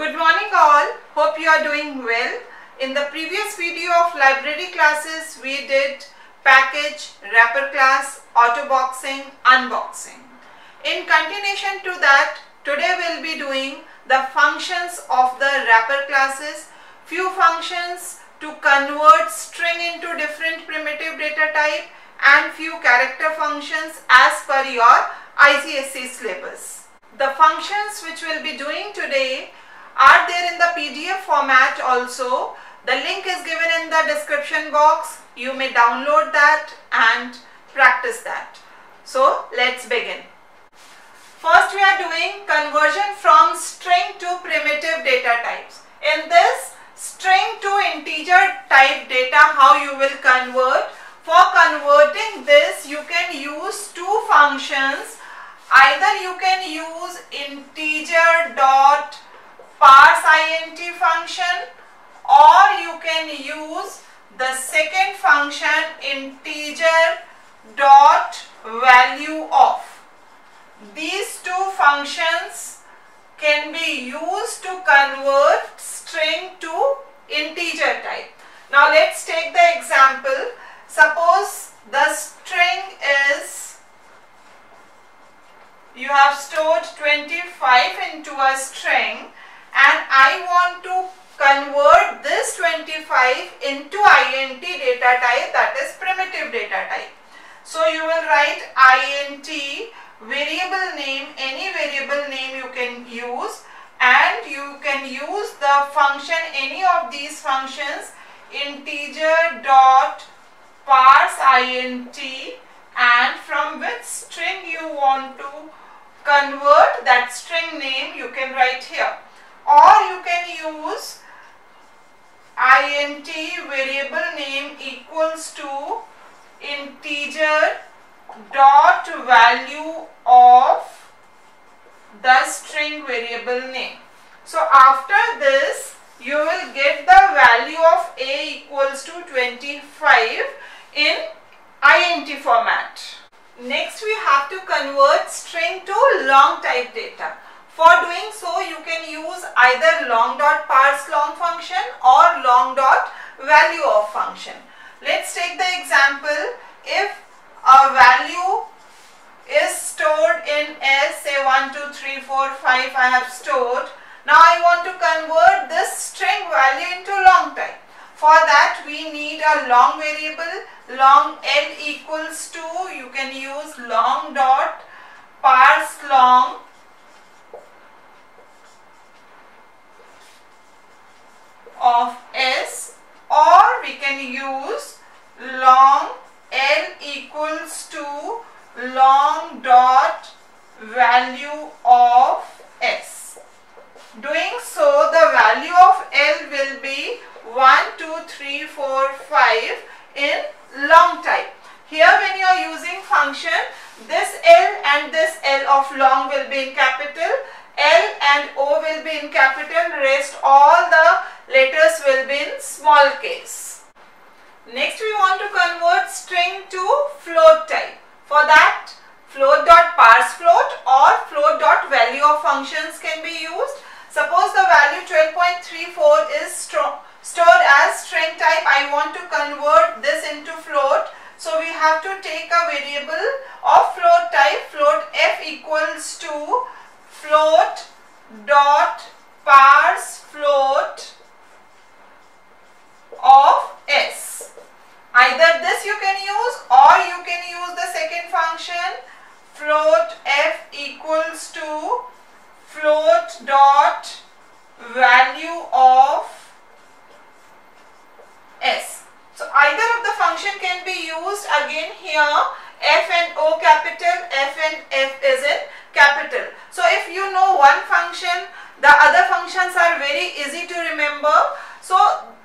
Good morning all. Hope you are doing well. In the previous video of library classes, we did package, wrapper class, auto boxing, unboxing. In continuation to that, today we'll be doing the functions of the wrapper classes, few functions to convert string into different primitive data type and few character functions as per your ICSE syllabus. The functions which we'll be doing today are there in the PDF format also. The link is given in the description box. You may download that and practice that. So let's begin. First we are doing conversion from string to primitive data types. In this string to integer type data how you will convert. For converting this you can use two functions. Either you can use integer dot parse int function or you can use the second function integer dot value of. These two functions can be used to convert string to integer type. Now let's take the example. Suppose the string is you have stored 25 into a string and I want to convert this 25 into int data type that is primitive data type. So you will write int variable name any variable name you can use and you can use the function any of these functions integer dot parse int and from which string you want to convert that string name you can write here or you can use int variable name equals to integer dot value of the string variable name. So after this you will get the value of a equals to 25 in int format. Next we have to convert string to long type data. For doing so, you can use either long dot parse long function or long dot value of function. Let's take the example. If a value is stored in S, say 1, 2, 3, 4, 5 I have stored. Now I want to convert this string value into long type. For that we need a long variable, long L equals to, you can use long dot parse long of S or we can use long L equals to long dot value of S. Doing so the value of L will be 1, 2, 3, 4, 5 in long type. Here when you are using function this L and this L of long will be in capital L and O will be in capital rest all the letters will be in small case. Next we want to convert string to float type. For that float dot parse float or float dot value of functions can be used. Suppose the value 12.34 is stored as string type. I want to convert this into float. So we have to take a variable of float type float f equals to float dot parse float of s. Either this you can use or you can use the second function float f equals to float dot value of s. So either of the function can be used again here f and o capital f and f is in capital. So if you know one function the other functions are very easy to remember. So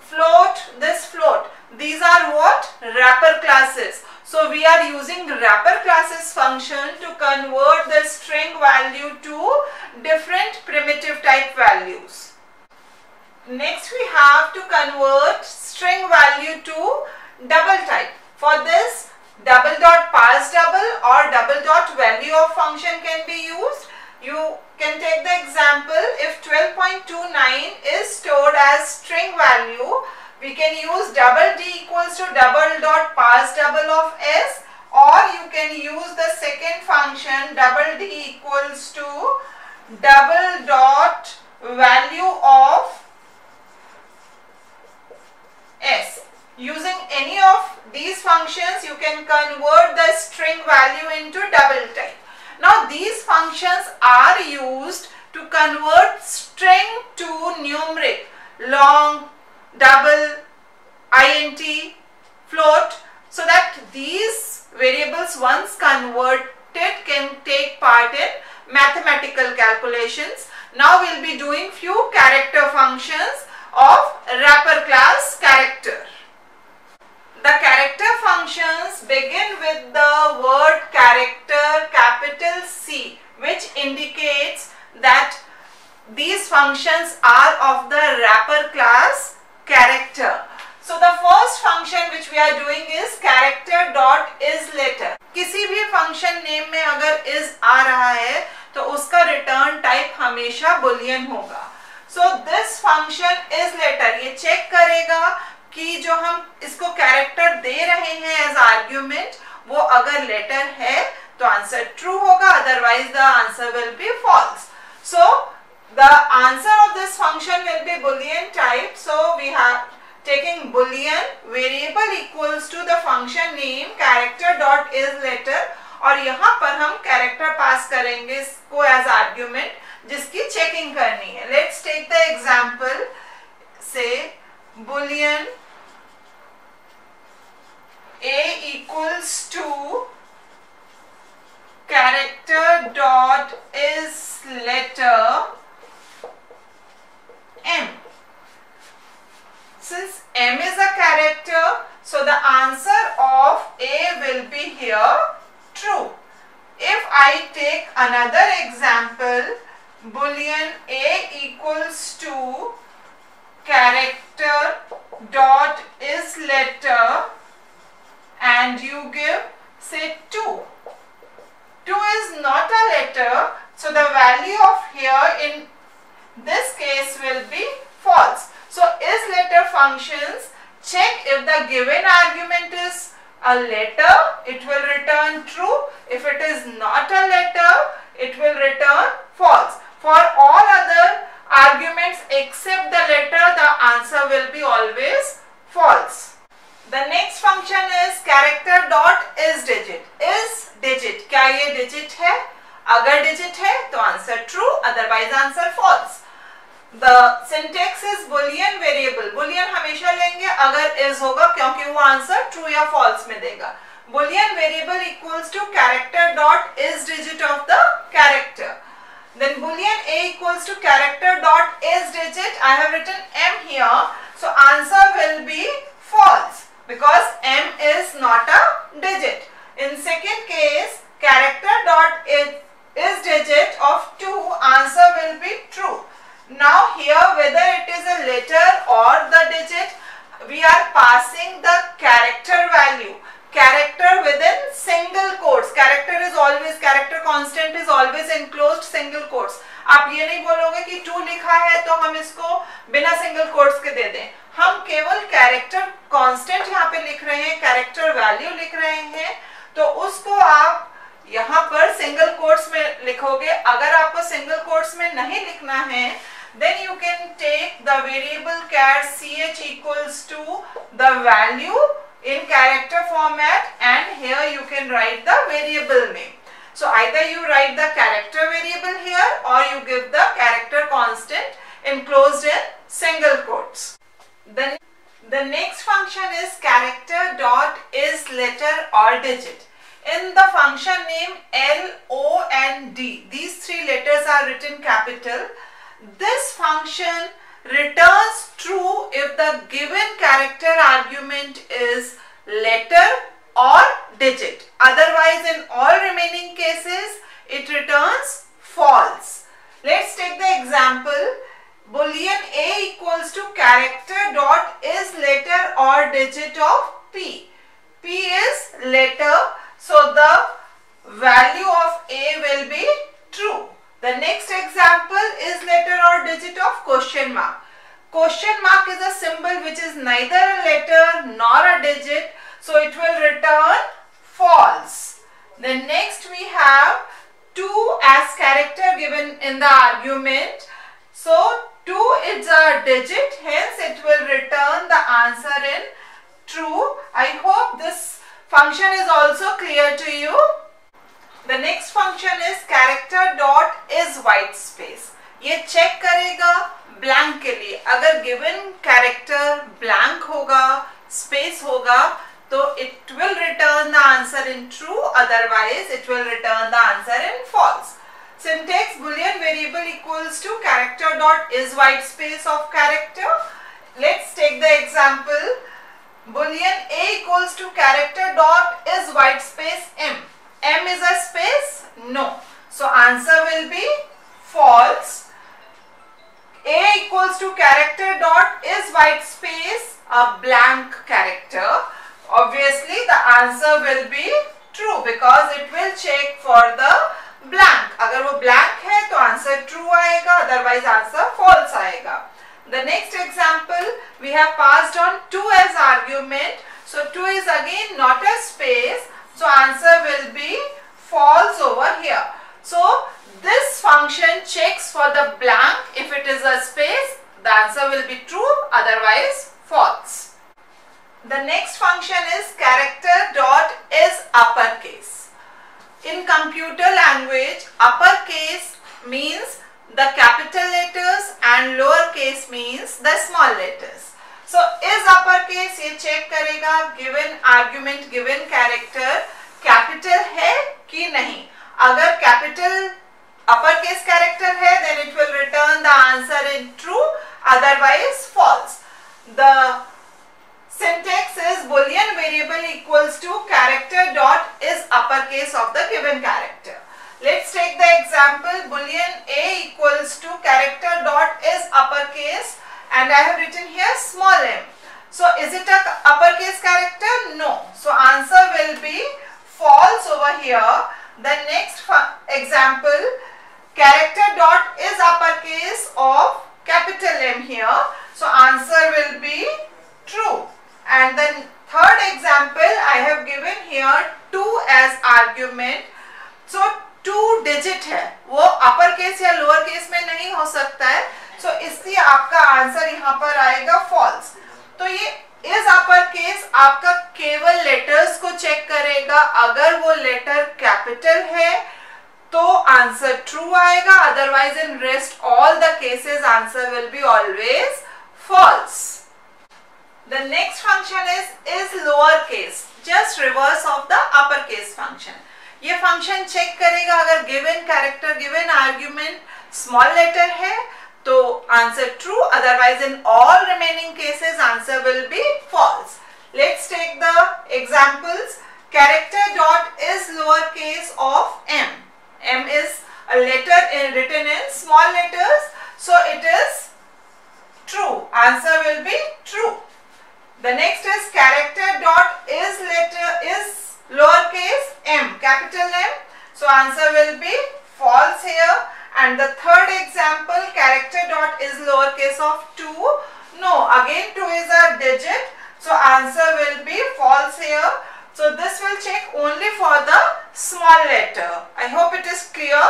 float, this float. These are what? Wrapper classes. So we are using wrapper classes function to convert the string value to different primitive type values. Next we have to convert string value to double type. For this double dot parse double or double dot value of function can be used. You can take the example if 12.29 is stored as string value, we can use double d equals to double dot parse double of s or you can use the second function double d equals to double dot value of s. Using any of these functions you can convert the string value into double type. Now these functions are used to convert string to numeric, long, double, int, float so that these variables once converted can take part in mathematical calculations. Now we'll be doing few character functions of wrapper class character. The character functions begin with the word character capital C which indicates that these functions are of the wrapper class character. So the first function which we are doing is character dot is letter. किसी भी function name में अगर is आ रहा है तो उसका return type हमेशा boolean होगा. So, this function is letter ये check करेगा कि जो हम इसको कैरेक्टर दे रहे हैं एज आर्ग्यूमेंट वो अगर लेटर है तो आंसर ट्रू होगा otherwise the answer will be false so the answer of this function will be boolean type so we have taking boolean variable equals to the function name character dot is letter और यहाँ पर हम character पास करेंगे इसको as argument जिसकी checking करनी है। Let's take the example say boolean a equals to character dot is letter M since M is a character so the answer of a will be here true if I take another example boolean a equals to character dot is letter and you give say 2 2 is not a letter so the value of here in this case will be false. So is letter functions check if the given argument is a letter it will return true. If it is not a letter it will return false for all other arguments except the letter the answer will be always false. The next function is character dot is digit. Is digit. क्या ये digit है? अगर digit है तो answer true otherwise answer false. The syntax is boolean variable. Boolean हमेशा लेंगे अगर is होगा क्योंकि वो answer true या false में देगा. Boolean variable equals to character dot is digit of the character. Then boolean a equals to character dot is digit. I have written m here. So answer will be false because single quotes में लिखोगे अगर आपको single quotes में नहीं लिखना है then you can take the variable char ch equals to the value in character format and here you can write the variable name. So either you write the character variable here or you give the character constant enclosed in single quotes. Then the next function is character dot is letter or digit. In the function name L, O and D, these three letters are written capital. This function returns true if the given character argument is letter or digit. Otherwise in all remaining cases it returns false. Let's take the example boolean a equals to character dot is letter or digit of p. p is letter so the value of a will be true. The next example is letter or digit of question mark. Question mark is a symbol which is neither a letter nor a digit. So it will return false. Then next we have 2 as character given in the argument. So 2 is a digit hence it will return the answer in true. I hope this function is also clear to you. The next function is character dot is white space. ये check करेगा blank के लिए अगर given character blank होगा space होगा तो it will return the answer in true otherwise it will return the answer in false syntax boolean variable equals to character dot is white space of character let's take the example boolean a equals to character dot is white space m m is a space no so answer will be false a equals to character dot is white space a blank character obviously the answer will be true because it will check for the blank अगर वो blank है तो answer true आएगा otherwise answer false आएगा the next example we have passed on 2 as argument. So 2 is again not a space. So answer will be false over here. So this function checks for the blank. If it is a space the answer will be true otherwise false. The next function is character dot is uppercase. In computer language, uppercase means the capital letters and lowercase means the small letters. So is uppercase ये check करेगा given argument given character capital है कि नहीं अगर capital uppercase character है then it will return the answer in true otherwise false. The syntax is boolean variable equals to character dot is uppercase of the given character. Let's take the example boolean a equals to character dot is uppercase and I have written here small m. So is it a uppercase character? No. So answer will be false over here. The next example character dot is uppercase of capital M here. So answer will be true. And the third example I have given here 2 as argument. So 2 digit है। वो upper case या lower case में नहीं हो सकता है। सो so इसलिए आपका आंसर यहाँ पर आएगा false. तो ये इस अपर केस आपका केवल लेटर्स को चेक करेगा। अगर वो लेटर कैपिटल है तो आंसर ट्रू आएगा। Otherwise in rest all the cases answer will be always false The next function is is lower case, just reverse of the upper case function. ये function check करेगा, अगर given character given argument small letter है तो answer true otherwise in all remaining cases answer will be false let's take the examples character dot is lower case of M M is a letter in written in small letters so it is true answer will be true the next is character dot is letter is lowercase m capital M. So answer will be false here. And the third example character dot is lowercase of 2. No again 2 is a digit. So answer will be false here. So this will check only for the small letter. I hope it is clear.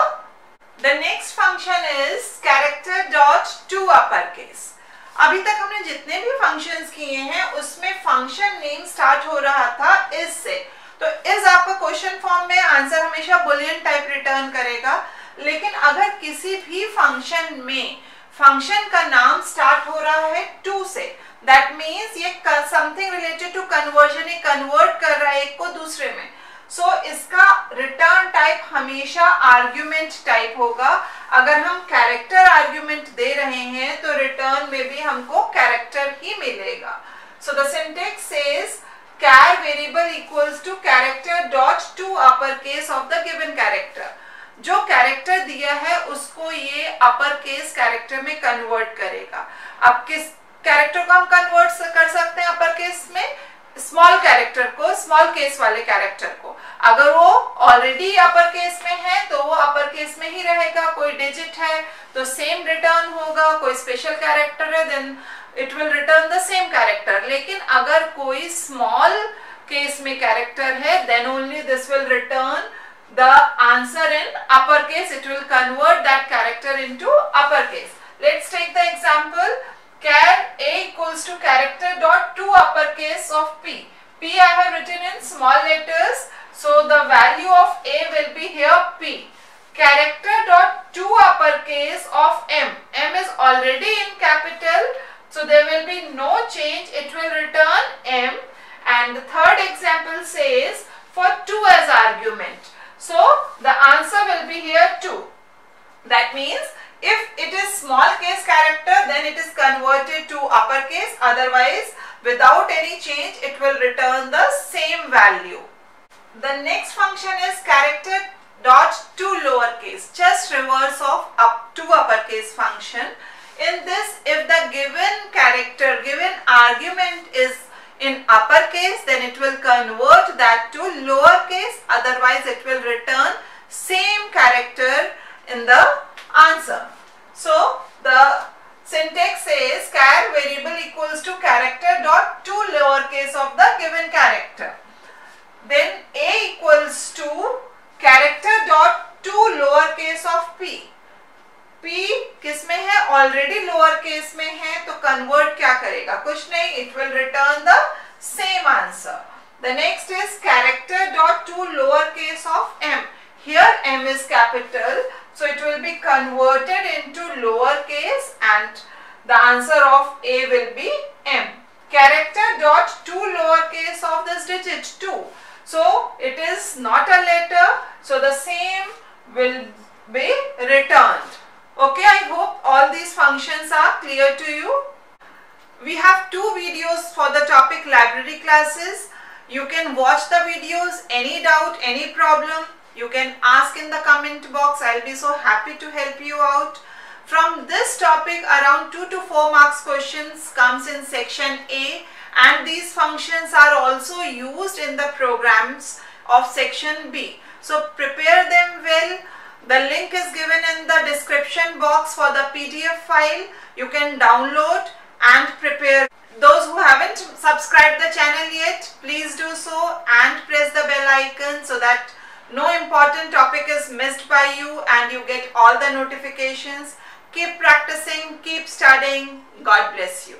The next function is character dot to uppercase. अभी तक हमने जितने भी functions किए हैं उसमें function name start हो रहा था इस से तो इस आपका क्वेश्चन फॉर्म में आंसर हमेशा बुलियन टाइप रिटर्न करेगा। लेकिन अगर किसी भी फ़ंक्शन में फ़ंक्शन का नाम स्टार्ट हो रहा है टू से दैट मीन्स ये something related to conversion convert कर रहा है एक को दूसरे में। सो so, इसका रिटर्न टाइप हमेशा आर्ग्यूमेंट टाइप होगा। अगर हम कैरेक्टर आर्ग्यूमेंट दे रहे हैं तो रिटर्न में भी हमको कैरेक्टर ही मिलेगा। So the syntax says char variable equals to character dot to upper case of the given character. जो कैरेक्टर दिया है, उसको ये अपर केस कैरेक्टर में कन्वर्ट करेगा। अब किस कैरेक्टर को हम कन्वर्ट कर सकते हैं अपर केस में? स्मॉल कैरेक्टर को स्मॉल केस वाले कैरेक्टर को। अगर वो ऑलरेडी अपर केस में है तो वो अपर केस में ही रहेगा। कोई डिजिट है तो सेम रिटर्न होगा। कोई स्पेशल कैरेक्टर है then it will return the same character लेकिन अगर कोई स्मॉल केस में कैरेक्टर है then only this will return the answer in upper case it will convert that character into upper case let's take the example char a equals to character dot to upper case of P P I have written in small letters so the value of a will be here P character dot to upper of m. M is already in capital. So there will be no change it will return m and the third example says for 2 as argument so the answer will be here 2. That means if it is small case character then it is converted to uppercase otherwise without any change it will return the same value. The next function is character dot to lowercase just reverse of up to uppercase function. In this if the given character given argument is in uppercase then it will convert that to lowercase otherwise it will return same character in the answer. So the syntax says char variable equals to character dot to lowercase of the given character. Then a equals to character dot to lowercase of p. P किसमें है? Already lower case में है तो convert क्या करेगा? कुछ नहीं it will return the same answer the next is character dot to lower case of M here M is capital so it will be converted in to lower case and the answer of a will be M character dot to lower case of this digit two so it is not a letter so the same will be returned Okay, I hope all these functions are clear to you. We have two videos for the topic library classes. You can watch the videos, any doubt, any problem, you can ask in the comment box. I'll be so happy to help you out. From this topic, around 2 to 4 marks questions comes in section A and these functions are also used in the programs of section B. So prepare them well the link is given in the description box for the PDF file. You can download and prepare. Those who haven't subscribed the channel yet, please do so and press the bell icon so that no important topic is missed by you and you get all the notifications. Keep practicing, keep studying. God bless you.